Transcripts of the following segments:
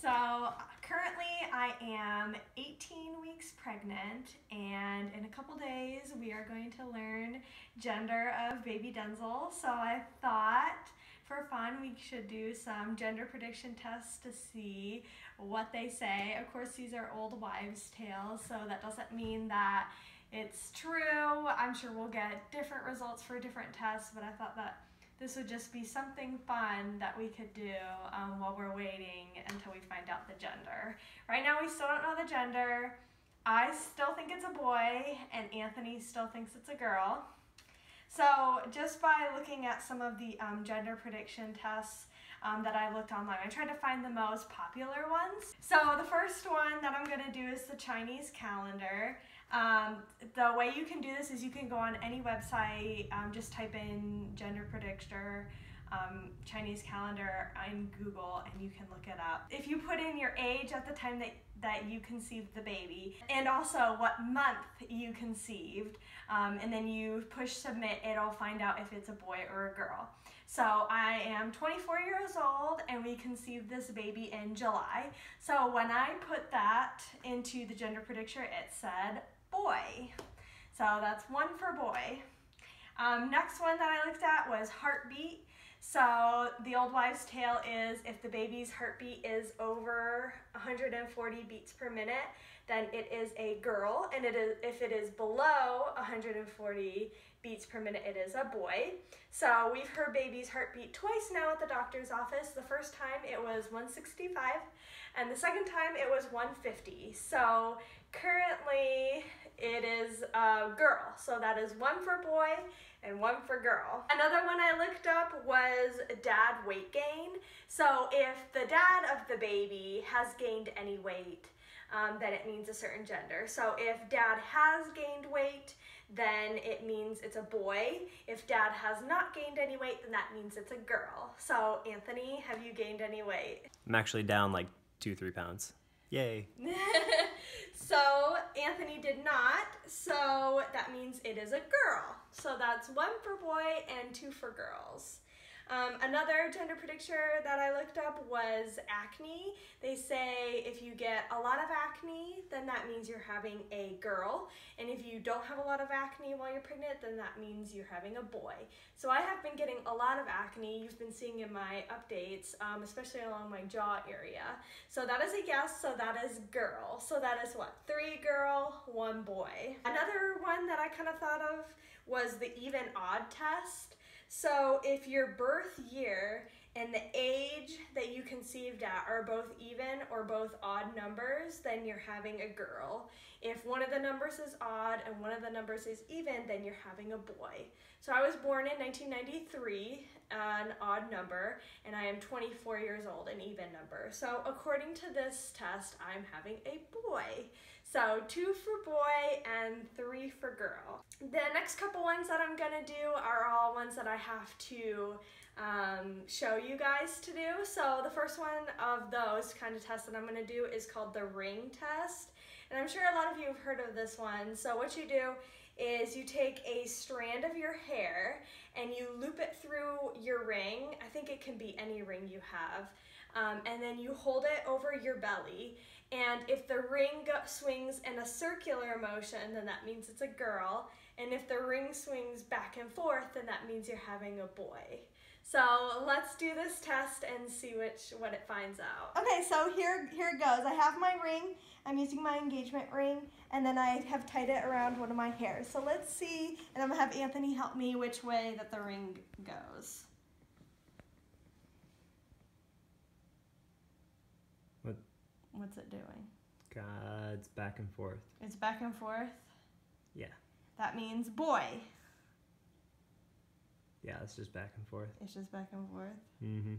So currently I am 18 weeks pregnant and in a couple days we are going to learn gender of baby Densel. So I thought for fun we should do some gender prediction tests to see what they say. Of course these are old wives tales so that doesn't mean that it's true. I'm sure we'll get different results for different tests but I thought that this would just be something fun that we could do um, while we're waiting until we find out the gender. Right now we still don't know the gender. I still think it's a boy and Anthony still thinks it's a girl. So just by looking at some of the um, gender prediction tests um, that I looked online, I tried to find the most popular ones. So the first one that I'm to do is the Chinese calendar. Um, the way you can do this is you can go on any website, um, just type in gender predictor, um, Chinese calendar on Google and you can look it up. If you put in your age at the time that, that you conceived the baby and also what month you conceived um, and then you push submit, it'll find out if it's a boy or a girl. So I am 24 years old and we conceived this baby in July. So when I put that into the gender predictor, it said boy. So that's one for boy. Um, next one that I looked at was heartbeat. So the old wives' tale is if the baby's heartbeat is over 140 beats per minute, then it is a girl, and it is if it is below 140 beats per minute, it is a boy. So we've heard baby's heartbeat twice now at the doctor's office. The first time it was 165, and the second time it was 150. So currently it is a girl. So that is one for boy and one for girl. Another one I looked up was dad weight gain. So if the dad of the baby has gained any weight, um, then it means a certain gender. So if dad has gained weight, then it means it's a boy. If dad has not gained any weight, then that means it's a girl. So Anthony, have you gained any weight? I'm actually down like two, three pounds. Yay. so Anthony did not, so that means it is a girl. So that's one for boy and two for girls. Um, another gender predictor that I looked up was acne. They say if you get a lot of acne, then that means you're having a girl. And if you don't have a lot of acne while you're pregnant, then that means you're having a boy. So I have been getting a lot of acne. You've been seeing in my updates, um, especially along my jaw area. So that is a yes, so that is girl. So that is what? Three girl, one boy. Another one that I kind of thought of was the even odd test. So if your birth year and the age that you conceived at are both even or both odd numbers, then you're having a girl. If one of the numbers is odd and one of the numbers is even, then you're having a boy. So I was born in 1993, an odd number, and I am 24 years old, an even number. So according to this test, I'm having a boy. So two for boy and three for girl. The next couple ones that I'm gonna do are all ones that I have to um, show you guys to do. So the first one of those kind of tests that I'm gonna do is called the ring test. And I'm sure a lot of you have heard of this one. So what you do is you take a strand of your hair and you loop it through your ring. I think it can be any ring you have. Um, and then you hold it over your belly. And if the ring swings in a circular motion, then that means it's a girl. And if the ring swings back and forth, then that means you're having a boy. So let's do this test and see which what it finds out. Okay, so here here it goes. I have my ring. I'm using my engagement ring, and then I have tied it around one of my hairs. So let's see, and I'm gonna have Anthony help me which way that the ring goes. What? What's it doing? God, it's back and forth. It's back and forth. Yeah. That means boy. Yeah, it's just back and forth. It's just back and forth. Mm-hmm.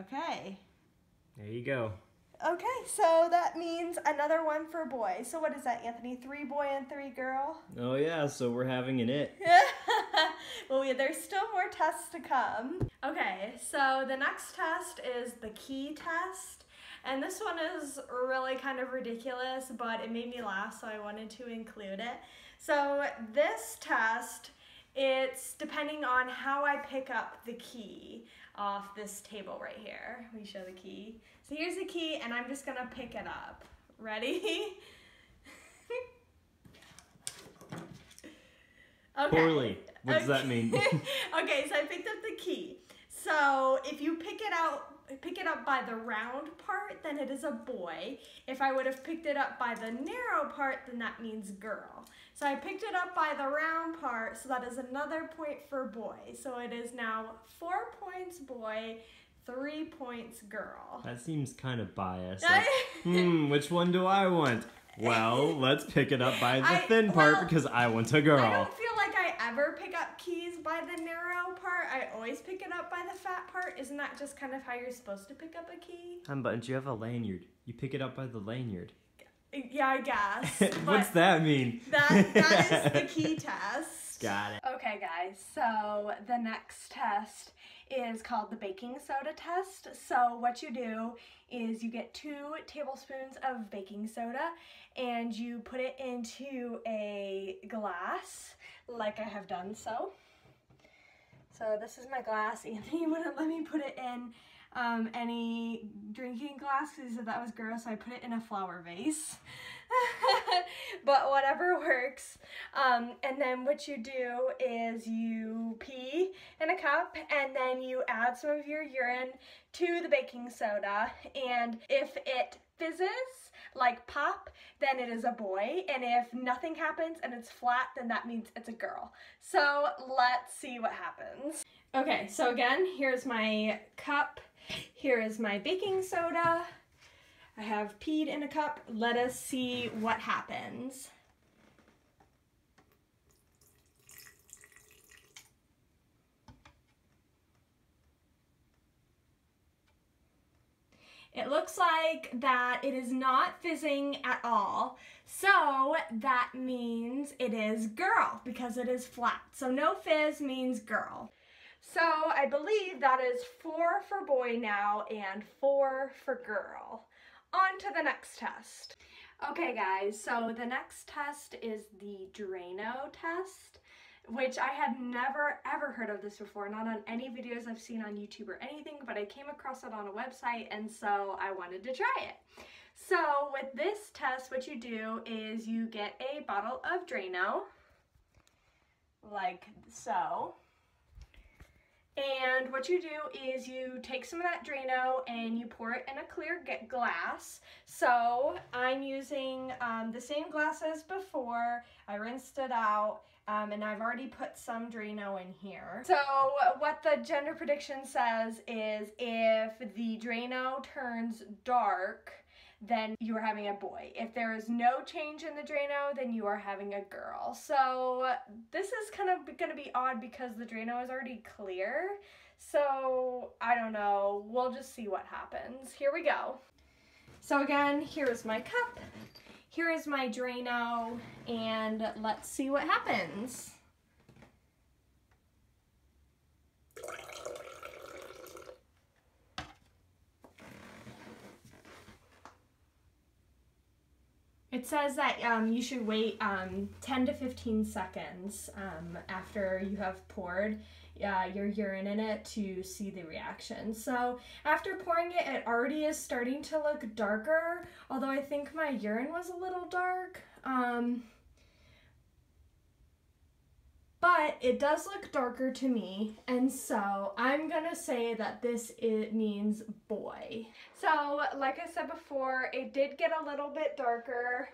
Okay. There you go. Okay, so that means another one for boy. So what is that, Anthony? Three boy and three girl? Oh yeah, so we're having an it. well, yeah, there's still more tests to come. Okay, so the next test is the key test. And this one is really kind of ridiculous, but it made me laugh, so I wanted to include it. So this test It's depending on how I pick up the key off this table right here. Let me show the key. So here's the key and I'm just gonna pick it up. Ready? okay. Poorly. What does that mean? okay, so I picked up the key. So if you pick it out, pick it up by the round part, then it is a boy. If I would have picked it up by the narrow part, then that means girl. So I picked it up by the round part, so that is another point for boy. So it is now four points boy, three points girl. that seems kind of biased. Like, hmm, which one do I want? Well, let's pick it up by the I- thin part well, because I want a girl. don't feel like I ever pick up keys by the narrow part. I always pick it up by the fat part. Isn't that just kind of how you're supposed to pick up a key? Um, but you have a lanyard. You pick it up by the lanyard. Yeah, I guess. What's that mean? That, that is the key test. Got it. Okay, guys, so the next test is called the baking soda test. So, what you do is you get two tablespoons of baking soda and you put it into a glass, like I have done so. So, this is my glass. Anthony wouldn't let me put it in um, any drinking glasses that was gross, so I put it in a flower vase. but whatever works. Um, and then what you do is you pee in a cup and then you add some of your urine to the baking soda. And if it fizzes, like pop, then it is a boy. And if nothing happens and it's flat, then that means it's a girl. So let's see what happens. Okay, so again, here's my cup. Here is my baking soda. I have peed in a cup. Let us see what happens. It looks like that it is not fizzing at all. So that means it is girl because it is flat. So no fizz means girl. So I believe that is four for boy now and four for girl. On to the next test. Okay guys, so the next test is the Drano test, which I had never ever heard of this before, not on any videos I've seen on YouTube or anything, but I came across it on a website and so I wanted to try it. So with this test, what you do is you get a bottle of Drano, like so. And what you do is you take some of that Drano and you pour it in a clear glass. So I'm using um, the same glass as before. I rinsed it out um, and I've already put some Drano in here. So what the gender prediction says is if the Drano turns dark, then you are having a boy. If there is no change in the Drano, then you are having a girl. So this is kind of going to be odd because the Drano is already clear. So I don't know. We'll just see what happens. Here we go. So again, here is my cup. Here is my Drano, and let's see what happens. It says that um, you should wait um, 10 to 15 seconds um, after you have poured uh, your urine in it to see the reaction. So after pouring it, it already is starting to look darker, although I think my urine was a little dark. Um, but it does look darker to me, and so I'm gonna say that this it means boy. So, like I said before, it did get a little bit darker.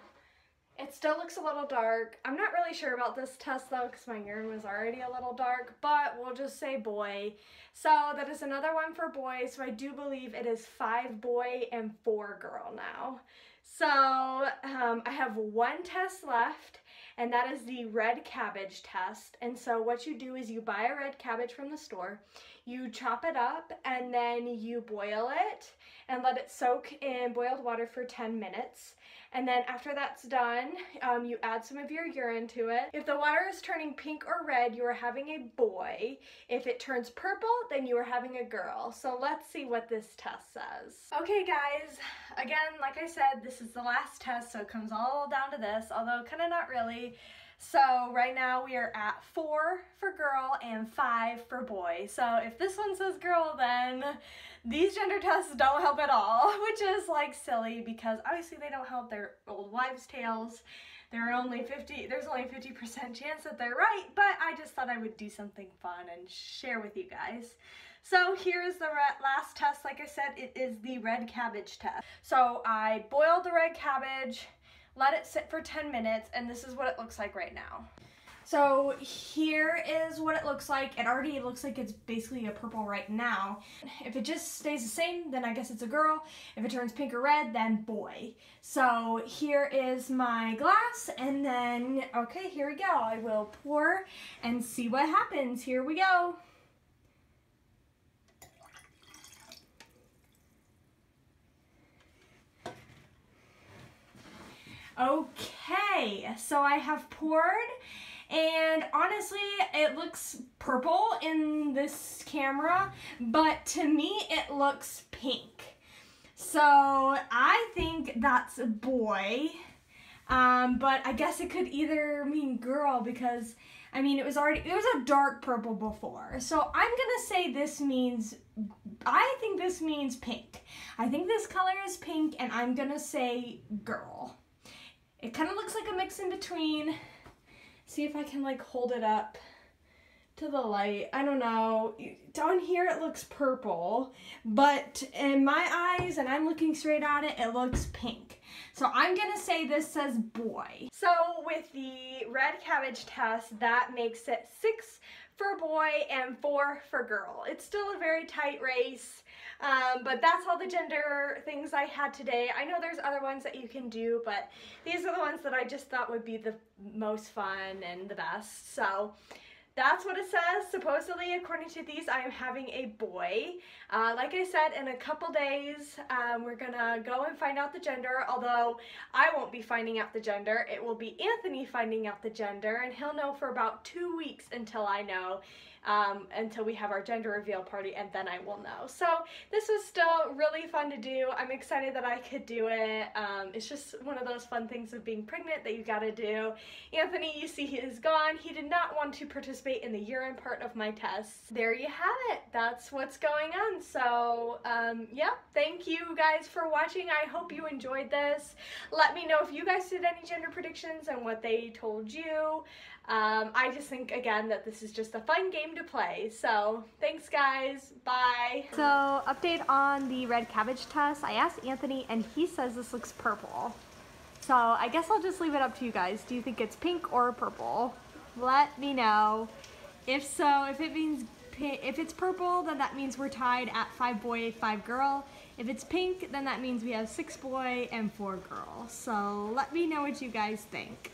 It still looks a little dark. I'm not really sure about this test though, because my urine was already a little dark, but we'll just say boy. So that is another one for boy. So I do believe it is five boy and four girl now. So um, I have one test left, and that is the red cabbage test. And so what you do is you buy a red cabbage from the store, you chop it up, and then you boil it and let it soak in boiled water for 10 minutes. And then after that's done, um, you add some of your urine to it. If the water is turning pink or red, you are having a boy. If it turns purple, then you are having a girl. So let's see what this test says. Okay guys, again, like I said, this is the last test, so it comes all down to this, although kind of not really. So right now we are at four for girl and five for boy. So if this one says girl, then these gender tests don't help at all, which is like silly because obviously they don't help their old wives' tales. There are only 50, there's only 50% chance that they're right, but I just thought I would do something fun and share with you guys. So here's the last test. Like I said, it is the red cabbage test. So I boiled the red cabbage, let it sit for 10 minutes, and this is what it looks like right now. So here is what it looks like. It already looks like it's basically a purple right now. If it just stays the same, then I guess it's a girl. If it turns pink or red, then boy. So here is my glass, and then, okay, here we go. I will pour and see what happens. Here we go. Okay, so I have poured and honestly it looks purple in this camera but to me it looks pink. So I think that's a boy um, but I guess it could either mean girl because I mean it was already it was a dark purple before. So I'm gonna say this means I think this means pink. I think this color is pink and I'm gonna say girl it kind of looks like a mix in between. See if I can like hold it up to the light. I don't know. Down here it looks purple, but in my eyes, and I'm looking straight at it, it looks pink. So I'm gonna say this says boy. So with the red cabbage test, that makes it six for boy and four for girl. It's still a very tight race. Um, but that's all the gender things I had today. I know there's other ones that you can do, but these are the ones that I just thought would be the most fun and the best. So that's what it says. Supposedly, according to these, I am having a boy. Uh, like I said, in a couple days, um, we're gonna go and find out the gender, although I won't be finding out the gender. It will be Anthony finding out the gender, and he'll know for about two weeks until I know um, until we have our gender reveal party and then I will know. So this was still really fun to do. I'm excited that I could do it. Um, it's just one of those fun things of being pregnant that you gotta do. Anthony, you see he is gone. He did not want to participate in the urine part of my tests. There you have it. That's what's going on. So um, yeah, thank you guys for watching. I hope you enjoyed this. Let me know if you guys did any gender predictions and what they told you. Um, I just think, again, that this is just a fun game to play. So, thanks, guys. Bye. So, update on the red cabbage test. I asked Anthony, and he says this looks purple. So, I guess I'll just leave it up to you guys. Do you think it's pink or purple? Let me know. If so, if it means if it's purple, then that means we're tied at five boy, five girl. If it's pink, then that means we have six boy and four girl. So let me know what you guys think.